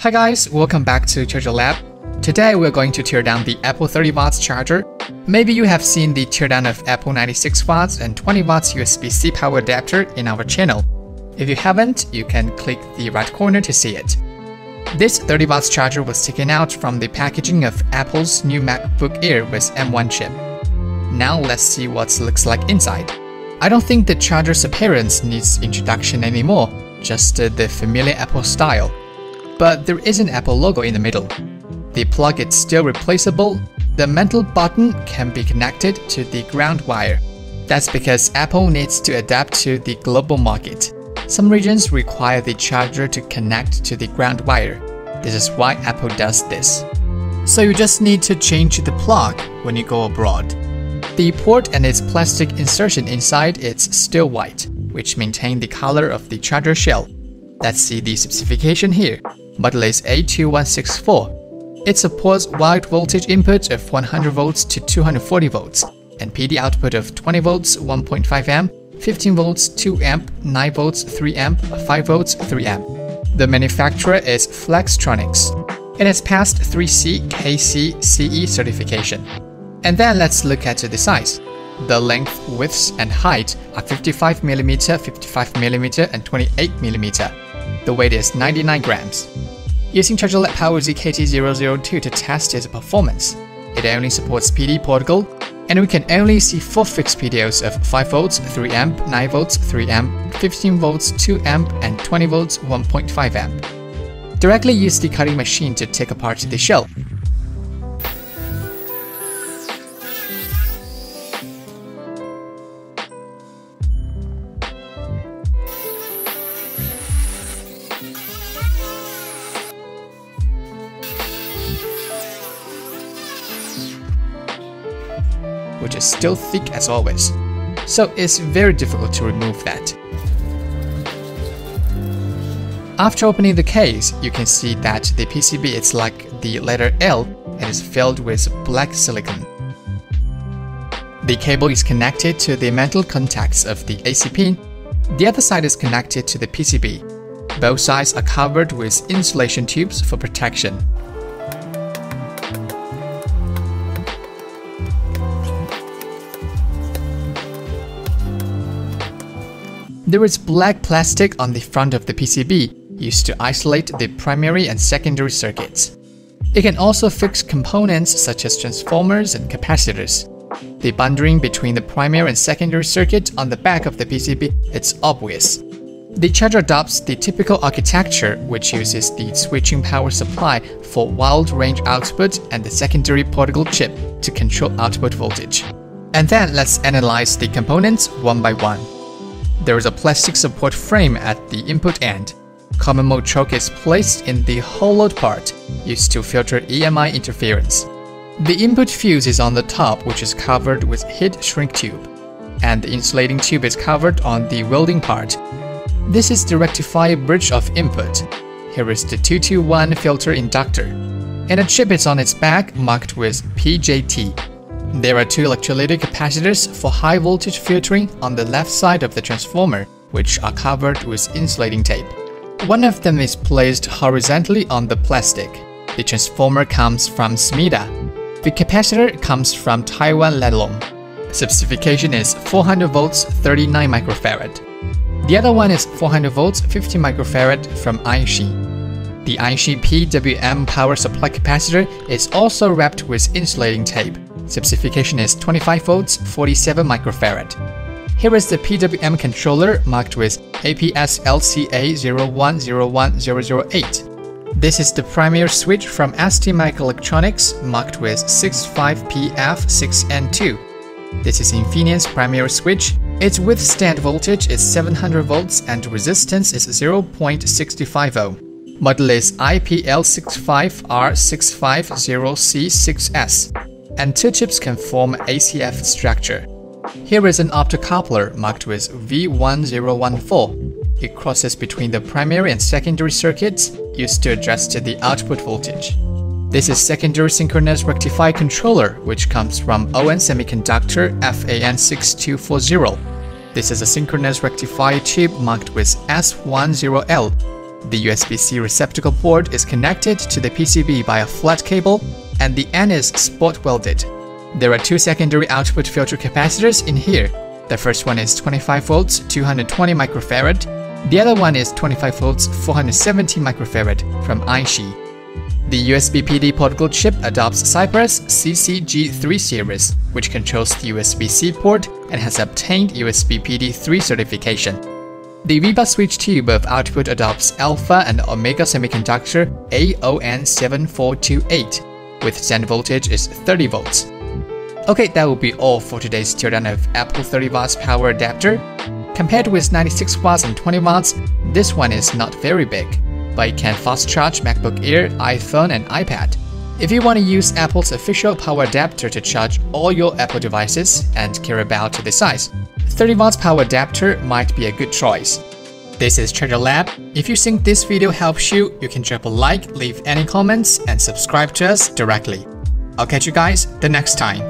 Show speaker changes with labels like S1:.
S1: Hi guys, welcome back to ChargerLab. Today we're going to tear down the Apple 30 watts charger. Maybe you have seen the teardown of Apple 96 watts and 20 watts USB-C power adapter in our channel. If you haven't, you can click the right corner to see it. This 30 watts charger was taken out from the packaging of Apple's new MacBook Air with M1 chip. Now let's see what looks like inside. I don't think the charger's appearance needs introduction anymore, just the familiar Apple style. But there is an Apple logo in the middle. The plug is still replaceable. The metal button can be connected to the ground wire. That's because Apple needs to adapt to the global market. Some regions require the charger to connect to the ground wire. This is why Apple does this. So you just need to change the plug when you go abroad. The port and its plastic insertion inside is still white, which maintain the color of the charger shell. Let's see the specification here. Model is A2164. It supports wide voltage input of 100 volts to 240 volts and PD output of 20 volts 1.5 amp, 15 volts 2 amp, 9 volts 3 amp, 5 volts 3 amp. The manufacturer is Flextronics. It has passed 3C KC CE certification. And then let's look at the size. The length, width, and height are 55mm, 55mm, and 28mm. The weight is 99 grams. Using ChargerLab POWER-Z KT002 to test its performance, it only supports PD protocol, and we can only see 4 fixed PDOs of 5 volts 3 amp, 9 volts 3 amp, 15 volts 2 amp, and 20 volts 1.5 amp. Directly use the cutting machine to take apart the shell, which is still thick as always, so it's very difficult to remove that. After opening the case, you can see that the PCB is like the letter L and is filled with black silicon. The cable is connected to the metal contacts of the AC pin. The other side is connected to the PCB. Both sides are covered with insulation tubes for protection. There is black plastic on the front of the PCB, used to isolate the primary and secondary circuits. It can also fix components such as transformers and capacitors. The bundling between the primary and secondary circuit on the back of the PCB is obvious. The charger adopts the typical architecture, which uses the switching power supply for wide range output and the secondary protocol chip to control output voltage. And then let's analyze the components one by one. There is a plastic support frame at the input end. Common mode choke is placed in the hollowed part, used to filter EMI interference. The input fuse is on the top, which is covered with heat shrink tube, and the insulating tube is covered on the welding part. This is the rectifier bridge of input. Here is the 221 filter inductor, and a chip is on its back marked with PJT. There are two electrolytic capacitors for high voltage filtering on the left side of the transformer, which are covered with insulating tape. One of them is placed horizontally on the plastic. The transformer comes from Smida. The capacitor comes from Taiwan Lelon. Specification is 400 volts 39 microfarad. The other one is 400 volts 50 microfarad from Aishi. The Aishi PWM power supply capacitor is also wrapped with insulating tape. Specification is 25 volts, 47 microfarad. Here is the PWM controller marked with APS LCA 0101008. This is the primary switch from ST Microelectronics marked with 65PF6N2. This is Infineon's primary switch. Its withstand voltage is 700 volts and resistance is 0.65 ohm. Model is IPL65R650C6S and two chips can form ACF structure. Here is an optocoupler marked with V1014. It crosses between the primary and secondary circuits used to adjust the output voltage. This is secondary synchronous rectifier controller, which comes from ON Semiconductor FAN6240. This is a synchronous rectifier chip marked with S10L. The USB-C receptacle port is connected to the PCB by a flat cable, and the end is spot welded. There are two secondary output filter capacitors in here. The first one is 25 volts, 220 microfarad. The other one is 25 volts, 470 microfarad from Aishi. The USB PD protocol chip adopts Cypress CCG3 series, which controls the USB-C port and has obtained USB PD 3 certification. The VBus switch tube of output adopts Alpha and Omega Semiconductor AON7428, withstand voltage is 30 volts. Okay, that will be all for today's teardown of Apple 30 watts power adapter. Compared with 96 watts and 20 watts, this one is not very big but it can fast charge MacBook Air, iPhone, and iPad. If you want to use Apple's official power adapter to charge all your Apple devices and care about the size, 30 watts power adapter might be a good choice. This is ChargerLab. If you think this video helps you, you can drop a like, leave any comments, and subscribe to us directly. I'll catch you guys the next time.